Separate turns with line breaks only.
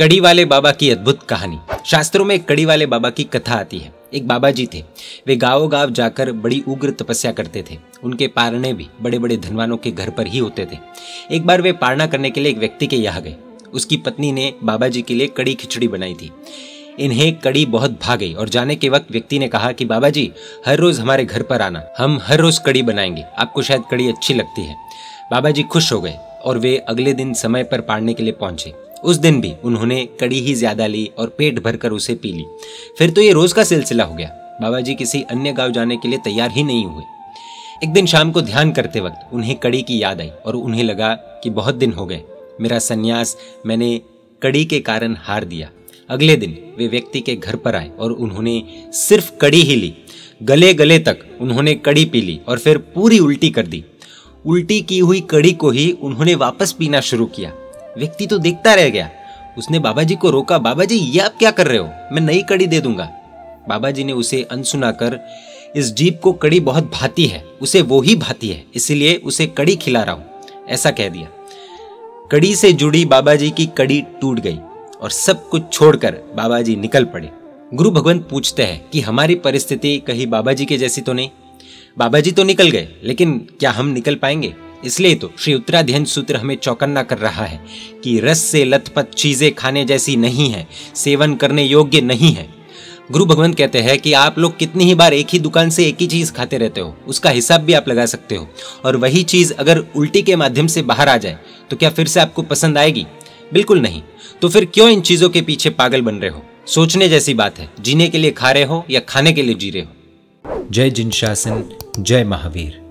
कड़ी वाले बाबा की अद्भुत कहानी। शास्त्रों में कड़ी वाले बाबा की कथा आती है। एक बाबा जी थे। वे गाँव गाँव जाकर बड़ी उग्र तपस्या करते थे। उनके पारने भी बड़े बड़े धनवानों के घर पर ही होते थे। एक बार वे पारना करने के लिए एक व्यक्ति के यहाँ गए। उसकी पत्नी ने बाबा जी के लिए कड़ी खिचड़ी बनाई थी। इन्हें कड़ी बहुत भा गई और जाने के वक्त व्यक्ति ने कहा कि बाबा जी हर रोज हमारे घर पर आना। हम हर रोज कड़ी बनाएँगे। आपको शायद कड़ी अच्छी लगती है। बाबा जी खुश हो गए और वे अगले दिन समय पर पाड़ने के लिए पहुँचे। उस दिन भी उन्होंने कड़ी ही ज़्यादा ली और पेट भरकर उसे पी ली। फिर तो ये रोज का सिलसिला हो गया। बाबा जी किसी अन्य गाँव जाने के लिए तैयार ही नहीं हुए। एक दिन शाम को ध्यान करते वक्त उन्हें कड़ी की याद आई और उन्हें लगा कि बहुत दिन हो गए। मेरा संन्यास मैंने कड़ी के कारण हार दिया। अगले दिन वे व्यक्ति के घर पर आए और उन्होंने सिर्फ़ कड़ी ही ली। गले गले तक उन्होंने कड़ी पी ली और फिर पूरी उल्टी कर दी। उल्टी की हुई कड़ी को ही उन्होंने वापस पीना शुरू किया। व्यक्ति तो देखता रह गया। उसने बाबा जी को रोका बाबा जी ये आप क्या कर रहे हो? मैं नई कड़ी दे दूँगा। बाबा जी ने उसे अनसुना कर, इस जीप को कड़ी बहुत भाती है, उसे वो ही भाती है, इसीलिए उसे कड़ी खिला रहा हूँ। ऐसा कह दिया। कड़ी से जुड़ी बाबा जी की कड़ी टूट गई और सब कुछ छोड़कर बाबा जी निकल पड़े। गुरु भगवंत पूछते हैं कि हमारी परिस्थिति कहीं बाबा जी के जैसी तो नहीं? बाबा जी तो निकल गए, लेकिन क्या हम निकल पाएँगे? इसलिए तो श्री उत्तराध्ययन सूत्र हमें चौकन्ना कर रहा है कि रस से लथपथ चीज़ें खाने जैसी नहीं है, सेवन करने योग्य नहीं है। गुरु भगवंत कहते हैं कि आप लोग कितनी ही बार एक ही दुकान से एक ही चीज़ खाते रहते हो, उसका हिसाब भी आप लगा सकते हो। और वही चीज़ अगर उल्टी के माध्यम से बाहर आ जाए तो क्या फिर से आपको पसंद आएगी? बिल्कुल नहीं। तो फिर क्यों इन चीज़ों के पीछे पागल बन रहे हो? सोचने जैसी बात है, जीने के लिए खा रहे हो या खाने के लिए जी रहे हो? जय जिन शासन, जय महावीर।